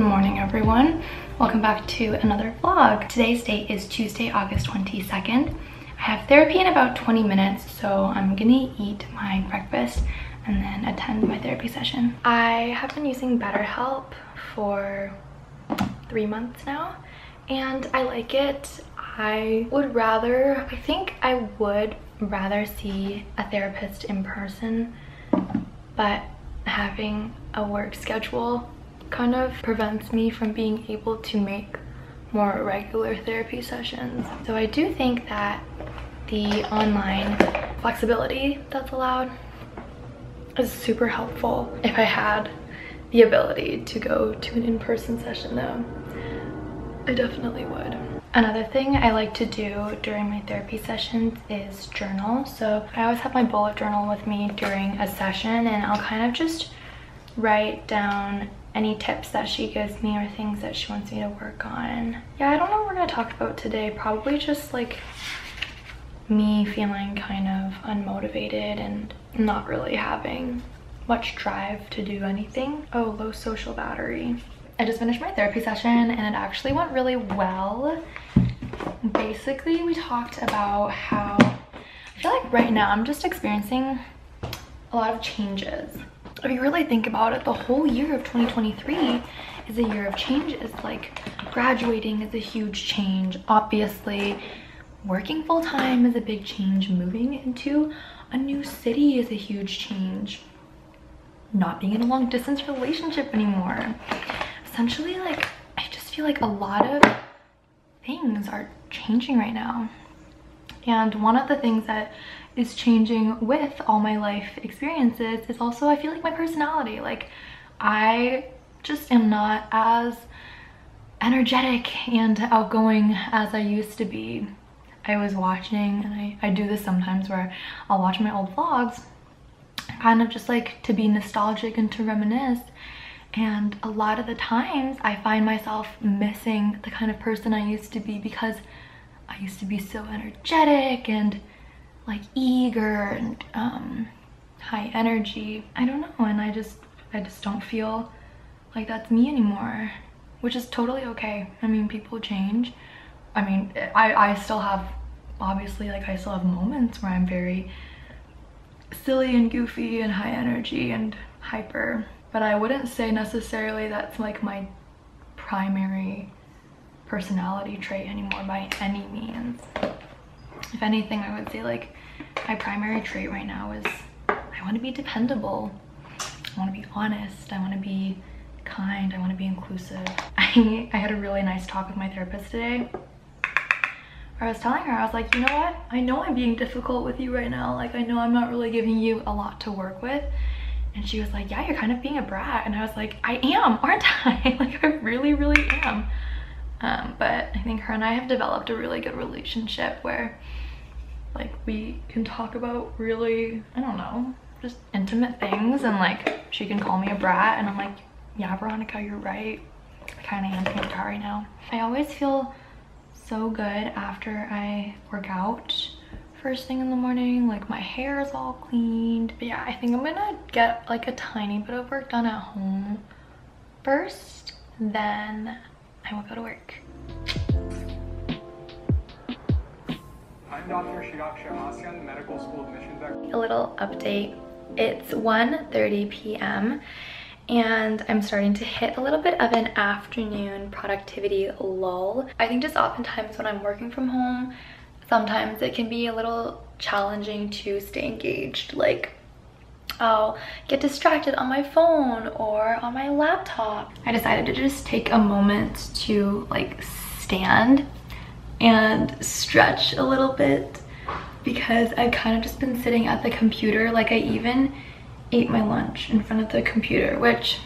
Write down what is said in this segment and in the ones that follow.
morning everyone. Welcome back to another vlog. Today's date is Tuesday, August 22nd. I have therapy in about 20 minutes, so I'm gonna eat my breakfast and then attend my therapy session. I have been using BetterHelp for three months now and I like it. I would rather, I think I would rather see a therapist in person, but having a work schedule kind of prevents me from being able to make more regular therapy sessions. So I do think that the online flexibility that's allowed is super helpful if I had the ability to go to an in-person session though. I definitely would. Another thing I like to do during my therapy sessions is journal. So I always have my bullet journal with me during a session and I'll kind of just write down any tips that she gives me or things that she wants me to work on. Yeah, I don't know what we're gonna talk about today. Probably just like me feeling kind of unmotivated and not really having much drive to do anything. Oh, low social battery. I just finished my therapy session and it actually went really well. Basically, we talked about how I feel like right now I'm just experiencing a lot of changes if you really think about it, the whole year of 2023 is a year of changes. Like graduating is a huge change. Obviously, working full time is a big change. Moving into a new city is a huge change. Not being in a long distance relationship anymore. Essentially, like, I just feel like a lot of things are changing right now. And one of the things that is changing with all my life experiences is also I feel like my personality. Like I just am not as energetic and outgoing as I used to be. I was watching, and I, I do this sometimes where I'll watch my old vlogs, kind of just like to be nostalgic and to reminisce. And a lot of the times I find myself missing the kind of person I used to be because I used to be so energetic and like eager and um, high energy. I don't know, and I just I just don't feel like that's me anymore, which is totally okay. I mean, people change. I mean, I, I still have, obviously, like I still have moments where I'm very silly and goofy and high energy and hyper, but I wouldn't say necessarily that's like my primary personality trait anymore by any means if anything i would say like my primary trait right now is i want to be dependable i want to be honest i want to be kind i want to be inclusive i i had a really nice talk with my therapist today I was telling her, I was like, you know what? I know I'm being difficult with you right now. Like, I know I'm not really giving you a lot to work with. And she was like, yeah, you're kind of being a brat. And I was like, I am, aren't I? like, I really, really am. Um, but I think her and I have developed a really good relationship where like we can talk about really, I don't know, just intimate things and like she can call me a brat and I'm like, yeah, Veronica, you're right. I kind of am guitar right now. I always feel so good after I work out first thing in the morning like my hair is all cleaned but yeah i think i'm gonna get like a tiny bit of work done at home first then i will go to work I'm Dr. Medical School A little update. It's 1.30 p.m. and I'm starting to hit a little bit of an afternoon productivity lull. I think just oftentimes when I'm working from home, sometimes it can be a little challenging to stay engaged. Like I'll get distracted on my phone or on my laptop. I decided to just take a moment to like stand and stretch a little bit because I've kind of just been sitting at the computer. Like I even ate my lunch in front of the computer, which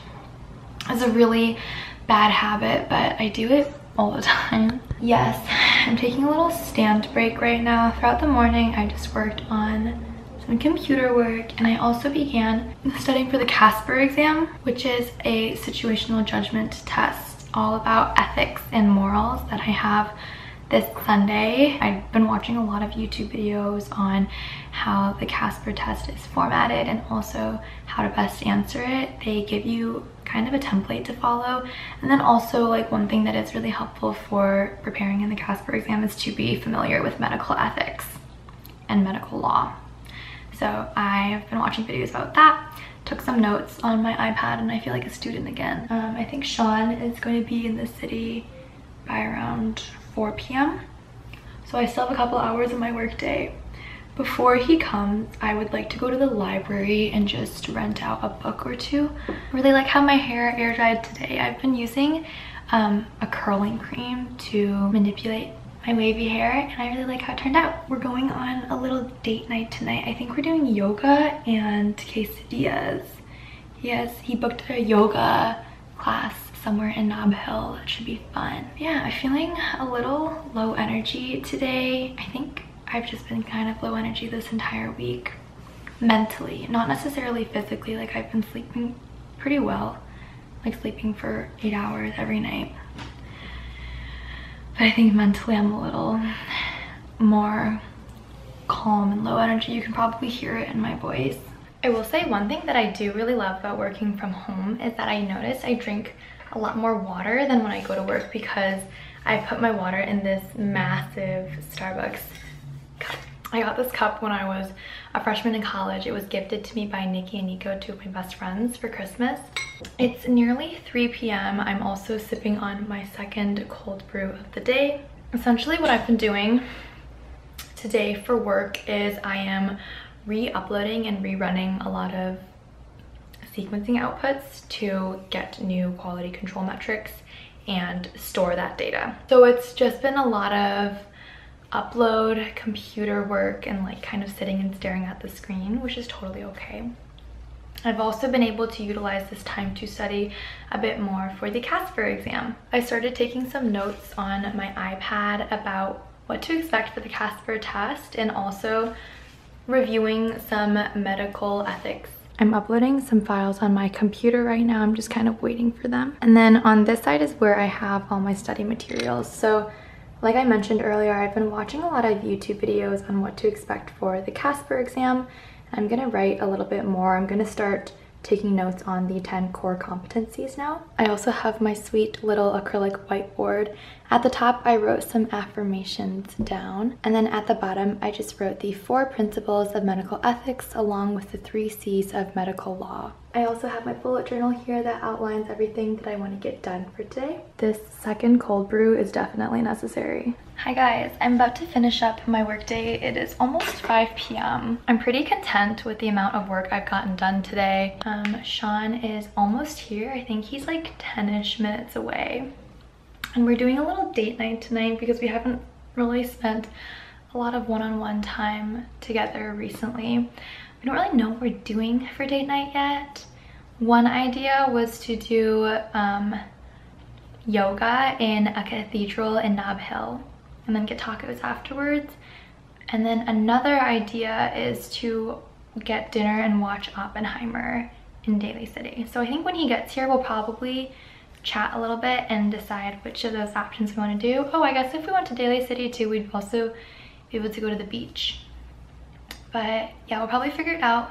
is a really bad habit, but I do it all the time. Yes, I'm taking a little stand break right now. Throughout the morning, I just worked on some computer work and I also began studying for the Casper exam, which is a situational judgment test all about ethics and morals that I have this Sunday. I've been watching a lot of YouTube videos on how the Casper test is formatted and also how to best answer it. They give you kind of a template to follow. And then also like one thing that is really helpful for preparing in the Casper exam is to be familiar with medical ethics and medical law. So I've been watching videos about that took some notes on my iPad and I feel like a student again. Um, I think Sean is going to be in the city by around 4 p.m. So I still have a couple hours of my workday. Before he comes, I would like to go to the library and just rent out a book or two. I really like how my hair air dried today. I've been using um, a curling cream to manipulate my wavy hair and I really like how it turned out. We're going on a little date night tonight. I think we're doing yoga and quesadillas. Yes, he booked a yoga class somewhere in Nob Hill. That should be fun. Yeah, I'm feeling a little low energy today. I think I've just been kind of low energy this entire week mentally, not necessarily physically. Like I've been sleeping pretty well, like sleeping for eight hours every night. But I think mentally I'm a little more calm and low energy. You can probably hear it in my voice. I will say one thing that I do really love about working from home is that I notice I drink a lot more water than when I go to work because I put my water in this massive Starbucks cup. I got this cup when I was a freshman in college. It was gifted to me by Nikki and Nico, two of my best friends for Christmas. It's nearly 3 p.m. I'm also sipping on my second cold brew of the day. Essentially what I've been doing today for work is I am re-uploading and rerunning a lot of sequencing outputs to get new quality control metrics and store that data. So it's just been a lot of upload computer work and like kind of sitting and staring at the screen, which is totally okay. I've also been able to utilize this time to study a bit more for the Casper exam. I started taking some notes on my iPad about what to expect for the Casper test and also reviewing some medical ethics. I'm uploading some files on my computer right now. I'm just kind of waiting for them. And then on this side is where I have all my study materials. So like I mentioned earlier, I've been watching a lot of YouTube videos on what to expect for the Casper exam I'm gonna write a little bit more. I'm gonna start taking notes on the 10 core competencies now. I also have my sweet little acrylic whiteboard. At the top, I wrote some affirmations down. And then at the bottom, I just wrote the four principles of medical ethics along with the three C's of medical law. I also have my bullet journal here that outlines everything that I want to get done for today. This second cold brew is definitely necessary. Hi guys, I'm about to finish up my workday. It is almost 5 p.m. I'm pretty content with the amount of work I've gotten done today. Um, Sean is almost here. I think he's like 10-ish minutes away. And we're doing a little date night tonight because we haven't really spent a lot of one-on-one -on -one time together recently. We don't really know what we're doing for date night yet. One idea was to do um, yoga in a cathedral in Nob Hill and then get tacos afterwards. And then another idea is to get dinner and watch Oppenheimer in Daly City. So I think when he gets here, we'll probably chat a little bit and decide which of those options we want to do. Oh, I guess if we went to Daly City too, we'd also be able to go to the beach. But yeah, we'll probably figure it out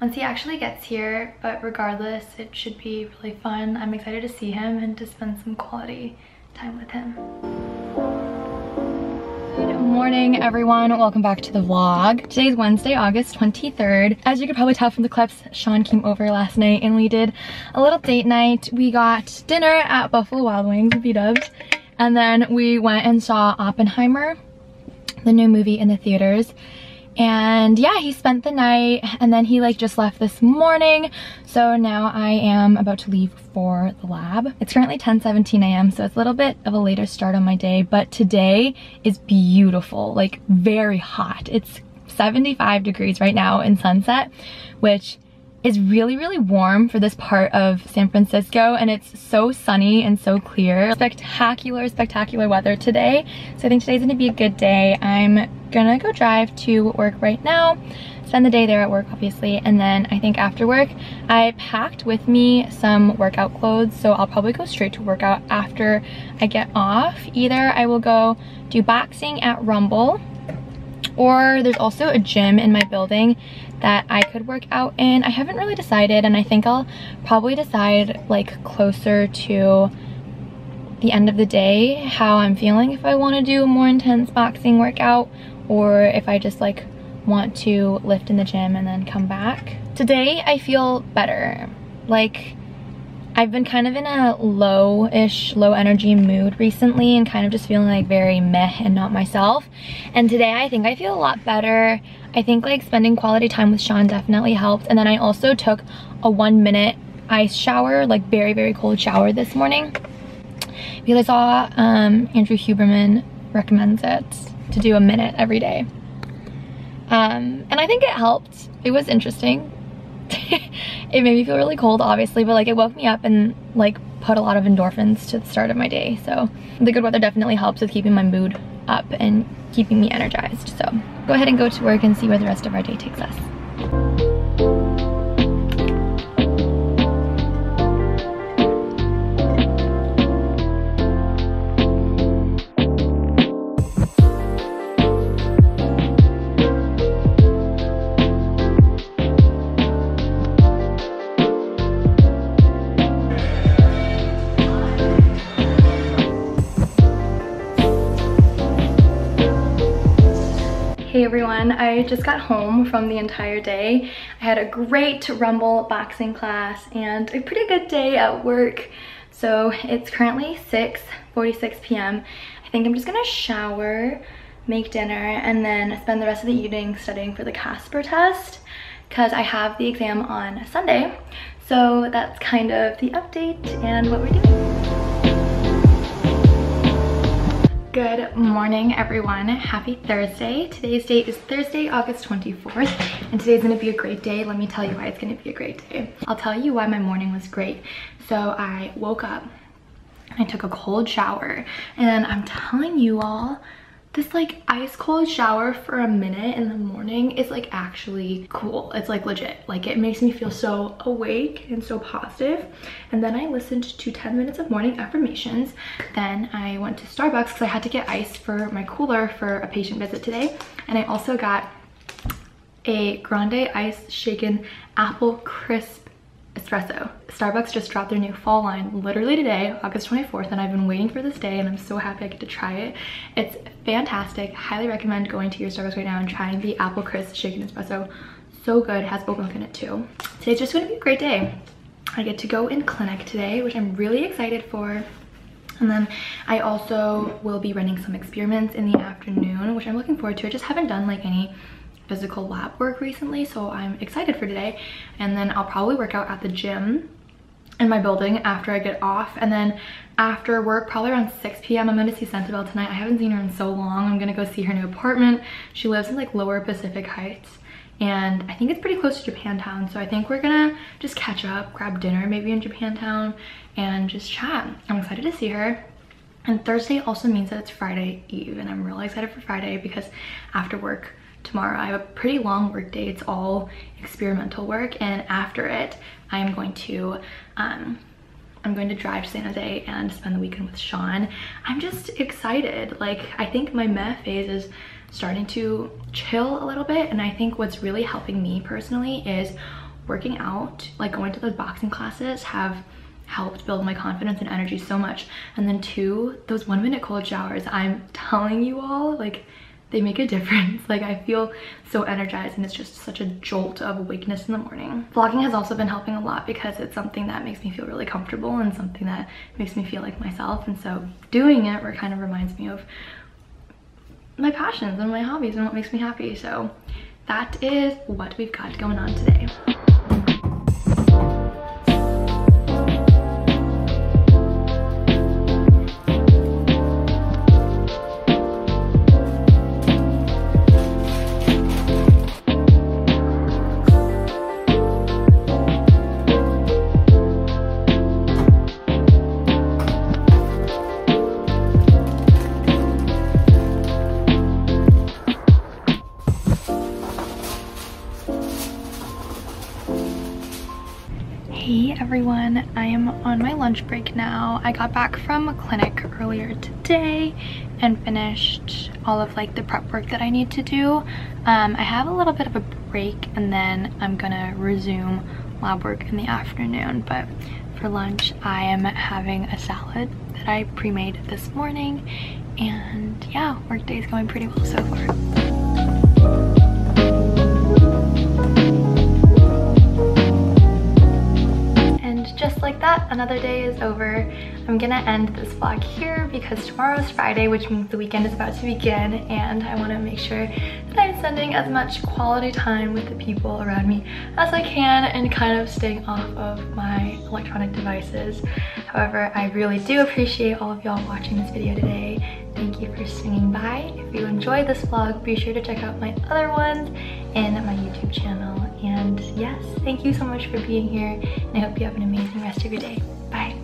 once he actually gets here. But regardless, it should be really fun. I'm excited to see him and to spend some quality time with him. Morning everyone. Welcome back to the vlog. Today's wednesday august 23rd as you could probably tell from the clips sean came over last night and we did a little date night. We got dinner at buffalo wild wings b-dubs and then we went and saw oppenheimer the new movie in the theaters and yeah he spent the night and then he like just left this morning. So now I am about to leave for the lab. It's currently 10 17 a.m so it's a little bit of a later start on my day but today is beautiful like very hot. It's 75 degrees right now in sunset which is really, really warm for this part of San Francisco and it's so sunny and so clear. Spectacular, spectacular weather today. So I think today's gonna be a good day. I'm gonna go drive to work right now, spend the day there at work obviously, and then I think after work, I packed with me some workout clothes, so I'll probably go straight to workout after I get off. Either I will go do boxing at Rumble, or there's also a gym in my building that I could work out in. I haven't really decided and I think I'll probably decide like closer to the end of the day how I'm feeling if I want to do a more intense boxing workout or if I just like want to lift in the gym and then come back. Today I feel better. Like I've been kind of in a low-ish, low energy mood recently and kind of just feeling like very meh and not myself. And today I think I feel a lot better. I think like spending quality time with Sean definitely helped. And then I also took a one minute ice shower, like very, very cold shower this morning. Because I saw um, Andrew Huberman recommends it to do a minute every day. Um, and I think it helped. It was interesting. it made me feel really cold, obviously, but like it woke me up and like put a lot of endorphins to the start of my day. So the good weather definitely helps with keeping my mood up and keeping me energized. So go ahead and go to work and see where the rest of our day takes us. Everyone, I just got home from the entire day. I had a great Rumble boxing class and a pretty good day at work. So it's currently 6.46 p.m. I think I'm just gonna shower, make dinner, and then spend the rest of the evening studying for the Casper test because I have the exam on Sunday. So that's kind of the update and what we're doing. Good morning, everyone. Happy Thursday. Today's date is Thursday, August 24th, and today's gonna be a great day. Let me tell you why it's gonna be a great day. I'll tell you why my morning was great. So I woke up, I took a cold shower, and I'm telling you all, this like ice cold shower for a minute in the morning is like actually cool. It's like legit. Like it makes me feel so awake and so positive. And then I listened to 10 minutes of morning affirmations. Then I went to Starbucks because I had to get ice for my cooler for a patient visit today. And I also got a grande ice shaken apple crisp espresso. Starbucks just dropped their new fall line literally today, August 24th, and I've been waiting for this day and I'm so happy I get to try it. It's fantastic. Highly recommend going to your Starbucks right now and trying the Apple Crisp Shaken Espresso. So good, has oat milk in it too. Today's just gonna be a great day. I get to go in clinic today, which I'm really excited for. And then I also will be running some experiments in the afternoon, which I'm looking forward to. I just haven't done like any physical lab work recently, so I'm excited for today. And then I'll probably work out at the gym in my building after I get off. And then after work, probably around 6 p.m., I'm gonna see Sentinel tonight. I haven't seen her in so long. I'm gonna go see her new apartment. She lives in like lower Pacific Heights and I think it's pretty close to Japantown. So I think we're gonna just catch up, grab dinner maybe in Japantown and just chat. I'm excited to see her. And Thursday also means that it's Friday Eve and I'm really excited for Friday because after work, tomorrow. I have a pretty long work day. It's all experimental work. And after it, I am going to, um, I'm going to drive to San Jose and spend the weekend with Sean. I'm just excited. Like, I think my meh phase is starting to chill a little bit. And I think what's really helping me personally is working out, like going to those boxing classes have helped build my confidence and energy so much. And then two, those one minute cold showers, I'm telling you all, like they make a difference. Like I feel so energized and it's just such a jolt of awakeness in the morning. Vlogging has also been helping a lot because it's something that makes me feel really comfortable and something that makes me feel like myself. And so doing it kind of reminds me of my passions and my hobbies and what makes me happy. So that is what we've got going on today. Lunch break now. I got back from a clinic earlier today and finished all of like the prep work that I need to do. Um, I have a little bit of a break and then I'm gonna resume lab work in the afternoon. But for lunch, I am having a salad that I pre-made this morning. And yeah, work day is going pretty well so far. Just like that, another day is over. I'm gonna end this vlog here because tomorrow is Friday, which means the weekend is about to begin, and I wanna make sure that I'm spending as much quality time with the people around me as I can and kind of staying off of my electronic devices. However, I really do appreciate all of y'all watching this video today. Thank you for swinging by. If you enjoyed this vlog, be sure to check out my other ones in my YouTube channel. And yes, thank you so much for being here, and I hope you have an amazing rest of your day. Bye.